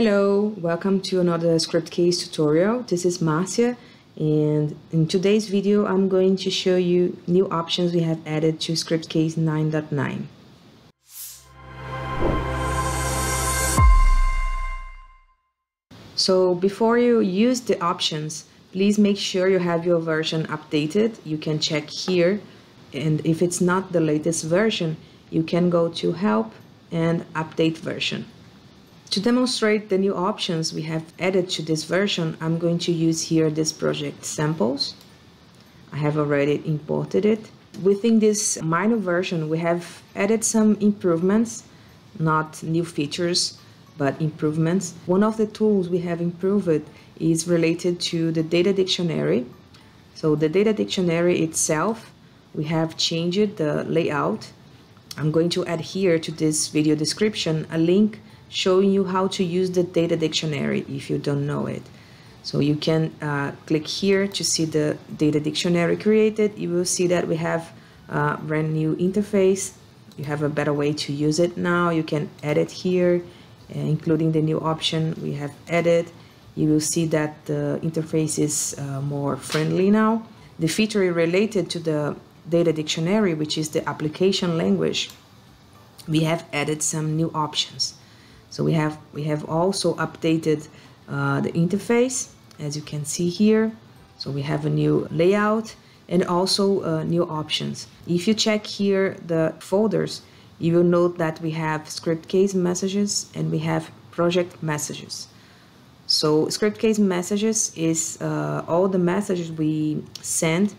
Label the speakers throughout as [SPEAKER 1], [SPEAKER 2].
[SPEAKER 1] Hello, welcome to another Scriptcase tutorial. This is Marcia and in today's video I'm going to show you new options we have added to Scriptcase 9.9. So before you use the options, please make sure you have your version updated. You can check here and if it's not the latest version, you can go to help and update version. To demonstrate the new options we have added to this version, I'm going to use here this project samples. I have already imported it. Within this minor version, we have added some improvements, not new features, but improvements. One of the tools we have improved is related to the data dictionary. So the data dictionary itself, we have changed the layout. I'm going to add here to this video description a link showing you how to use the data dictionary if you don't know it. So you can uh, click here to see the data dictionary created. You will see that we have a brand new interface. You have a better way to use it now. You can edit here, uh, including the new option we have added. You will see that the interface is uh, more friendly now. The feature related to the data dictionary, which is the application language, we have added some new options. So we have we have also updated uh, the interface as you can see here. So we have a new layout and also uh, new options. If you check here the folders, you will note that we have Scriptcase messages and we have project messages. So Scriptcase messages is uh, all the messages we send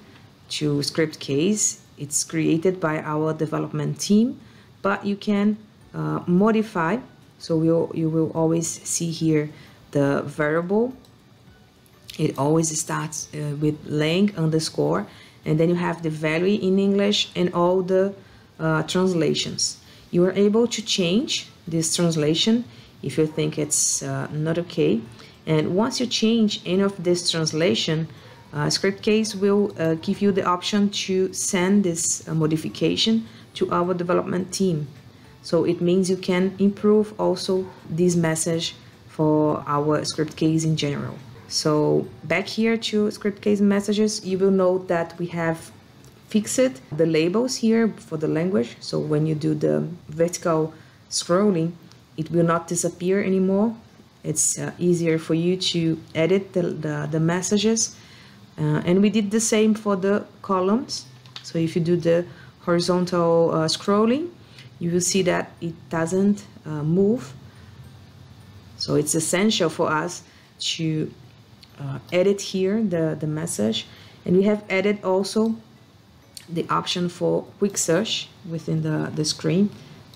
[SPEAKER 1] to Scriptcase. It's created by our development team, but you can uh, modify so we'll, you will always see here the variable. It always starts uh, with lang underscore and then you have the value in English and all the uh, translations. You are able to change this translation if you think it's uh, not okay. And once you change any of this translation, uh, Scriptcase will uh, give you the option to send this uh, modification to our development team. So it means you can improve also this message for our Scriptcase in general. So back here to Scriptcase messages, you will note that we have fixed the labels here for the language. So when you do the vertical scrolling, it will not disappear anymore. It's uh, easier for you to edit the, the, the messages. Uh, and we did the same for the columns. So if you do the horizontal uh, scrolling, you will see that it doesn't uh, move. So it's essential for us to uh, edit here the, the message. And we have added also the option for quick search within the, the screen.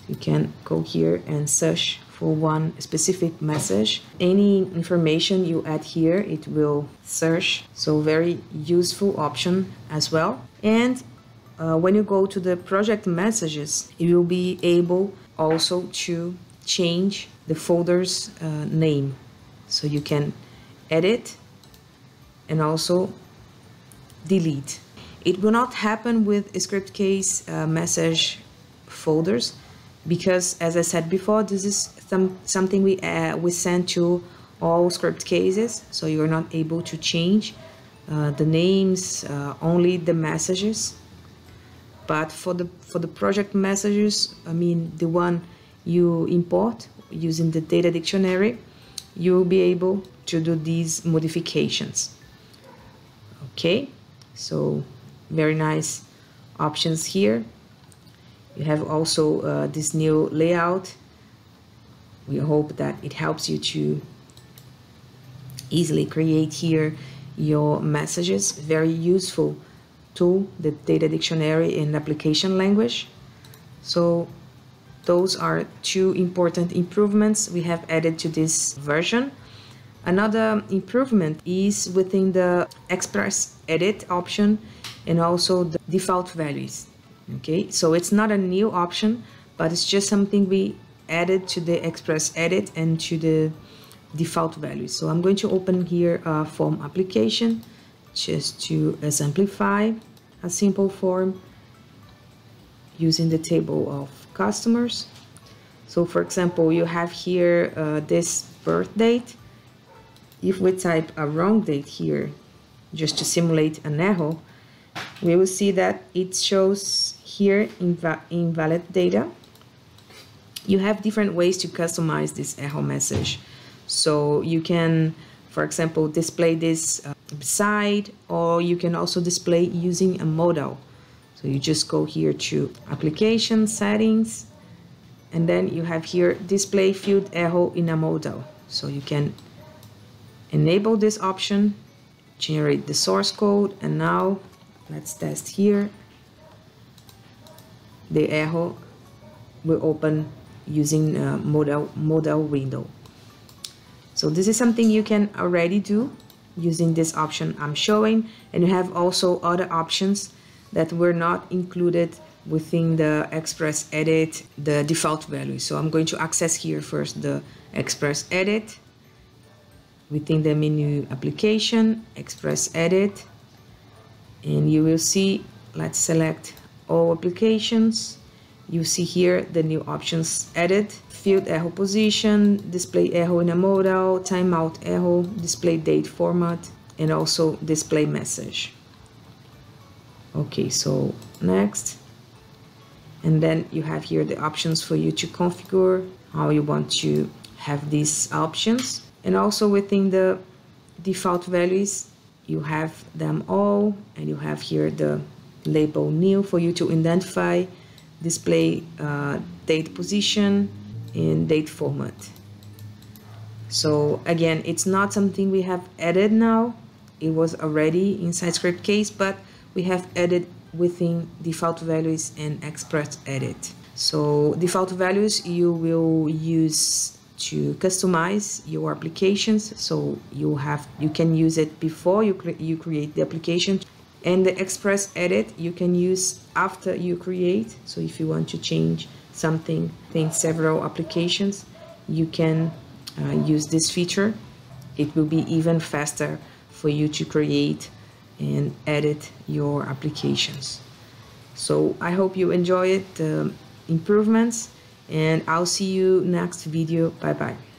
[SPEAKER 1] You can go here and search for one specific message. Any information you add here, it will search. So very useful option as well. And uh, when you go to the project messages, you will be able also to change the folder's uh, name. So you can edit and also delete. It will not happen with Scriptcase uh, message folders because as I said before, this is some, something we, uh, we send to all script cases. So you're not able to change uh, the names, uh, only the messages but for the for the project messages i mean the one you import using the data dictionary you will be able to do these modifications. Okay? So very nice options here. You have also uh, this new layout. We hope that it helps you to easily create here your messages. Very useful tool, the data dictionary in application language. So those are two important improvements we have added to this version. Another improvement is within the Express Edit option and also the default values. Okay, so it's not a new option, but it's just something we added to the Express Edit and to the default values. So I'm going to open here a form application just to exemplify a simple form using the table of customers. So for example, you have here uh, this birth date. If we type a wrong date here, just to simulate an echo, we will see that it shows here inv invalid data. You have different ways to customize this echo message. So you can, for example, display this uh, beside, or you can also display using a modal. So you just go here to application settings, and then you have here display field echo in a modal. So you can enable this option, generate the source code, and now let's test here. The echo will open using a modal, modal window. So this is something you can already do using this option I'm showing. And you have also other options that were not included within the express edit the default value. So I'm going to access here first the express edit within the menu application express edit. And you will see let's select all applications you see here the new options added. Field echo position display echo in a modal timeout echo display date format and also display message. Okay so next. And then you have here the options for you to configure how you want to have these options. And also within the default values you have them all and you have here the label new for you to identify display uh, date position in date format. So again it's not something we have added now. It was already inside Scriptcase but we have added within default values and express edit. So default values you will use to customize your applications. So you have you can use it before you, cre you create the application and the express edit you can use after you create. So if you want to change something in several applications you can uh, use this feature. It will be even faster for you to create and edit your applications. So i hope you enjoy it improvements and i'll see you next video. Bye bye